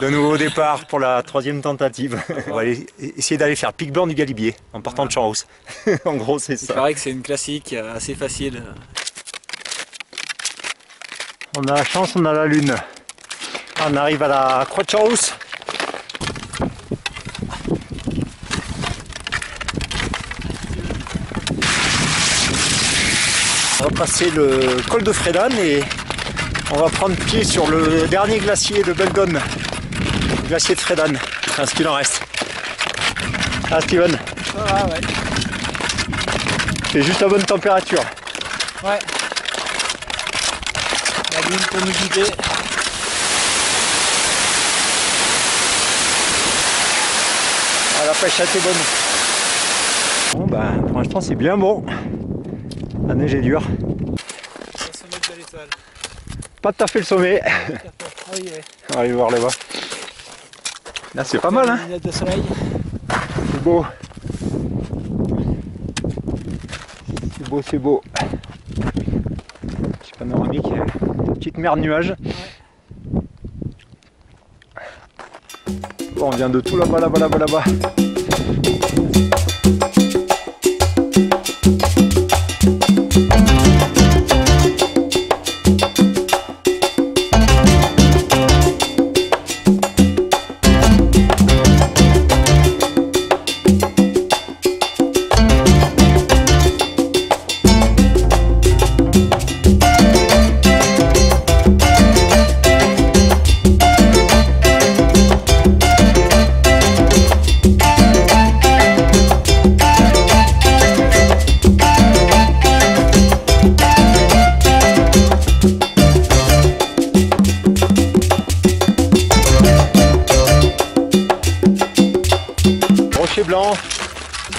De nouveau départ pour la troisième tentative. On va aller- essayer d'aller faire pic-burn du Galibier en partant de Champs. en gros, c'est Il ça. paraît que c'est une classique euh, assez facile. On a la chance, on a la lune. On arrive à la Croix de Champs. On va passer le col de Fredan et on va prendre pied sur le dernier glacier de Beldon. Glacier de Fredan. Enfin, ce qu'il en reste. Ah Steven, Ah ouais. c'est juste la bonne température. Ouais. La lune peut nous guider. Ah, la pêche a été bonne. Bon bah pour l'instant c'est bien bon. La neige est dure. Pas tout à fait le sommet. Ah. On va aller voir là-bas. Là c'est pas mal hein. Lunettes de soleil. C'est beau. C'est beau, c'est beau. Petit panoramique. Une petite mer de nuages. Bon, on vient de tout là-bas, là-bas, là-bas, là-bas. Blanc.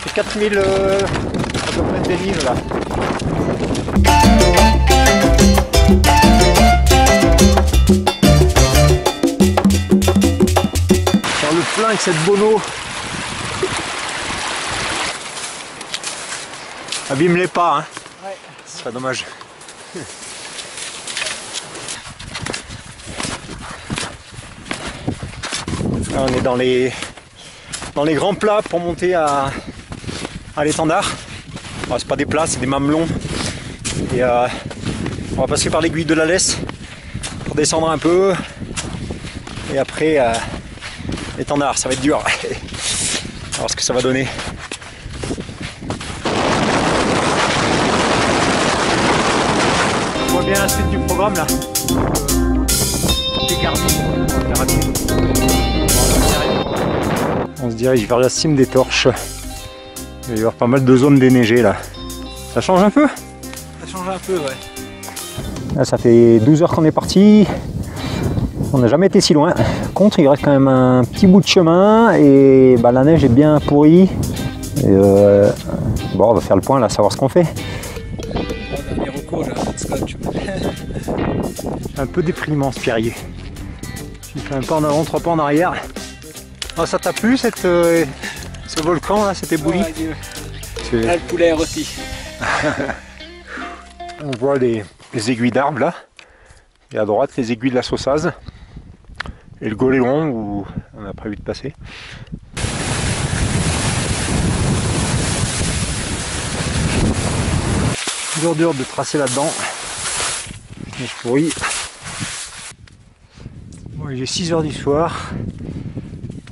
C'est 4000 euh, à peu près de dénive là. Faire le plein avec cette bono. Abîme-les pas, hein. Ouais. Ce serait dommage. Là, on est dans les, dans les grands plats pour monter à, à l'étendard. Bon, c'est pas des plats, c'est des mamelons. Et euh, on va passer par l'aiguille de la laisse pour descendre un peu. Et après, euh, l'étendard, ça va être dur. On voir ce que ça va donner. On voit bien la suite du programme là. C'est on se dirige vers la cime des torches. Il va y avoir pas mal de zones déneigées là. Ça change un peu? Ça change un peu, ouais. Là, ça fait 12 heures qu'on est parti. On n'a jamais été si loin. Par contre, il reste quand même un petit bout de chemin et bah, la neige est bien pourrie. Et, euh, bon, on va faire le point là, savoir ce qu'on fait. Un peu déprimant ce pierrier. Il fait un pas en avant, trois pas en arrière. Oh, ça t'a plu cette, euh, ce volcan là, cette Dieu. C'est- Là, le poulet est rôti. On voit les, les aiguilles d'arbres là. Et à droite, les aiguilles de la saussaz. Et le goléon où on a prévu de passer. Dur dur de tracer là-dedans. Neige pourrie. Bon, il est 6h du soir.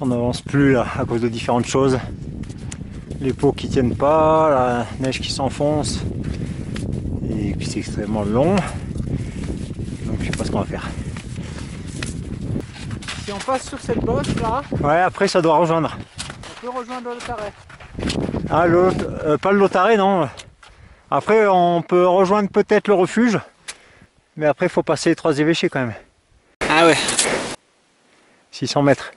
On n'avance plus là à cause de différentes choses. Les pots qui tiennent pas, la neige qui s'enfonce. Et puis c'est extrêmement long. Donc je sais pas ce qu'on va faire. Si on passe sur cette bosse là, Ouais, après ça doit rejoindre. on peut rejoindre le carré. Ah, le, euh, pas le Lotaré, non. Après, on peut rejoindre peut-être le refuge. Mais après, il faut passer les trois évêchés quand même. Ah ouais. 600 mètres.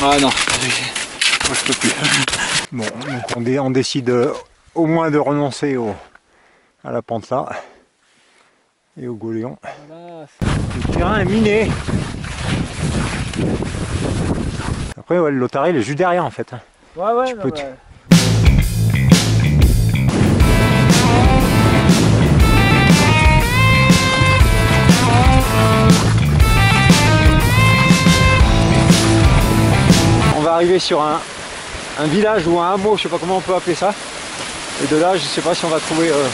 Ah non. Moi, je peux plus. Bon, donc on, dé- on décide euh, au moins de renoncer au, à la pente là. Et au goléon. Voilà. Le terrain est miné. Après, ouais, le Lotaré, il est juste derrière en fait. hein. Ouais, ouais. Tu non, peux ouais. Arriver sur un, un village ou un hameau, je sais pas comment on peut appeler ça. Et de là, je sais pas si on va trouver euh,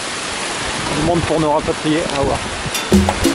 du monde pour nous rapatrier. À voir.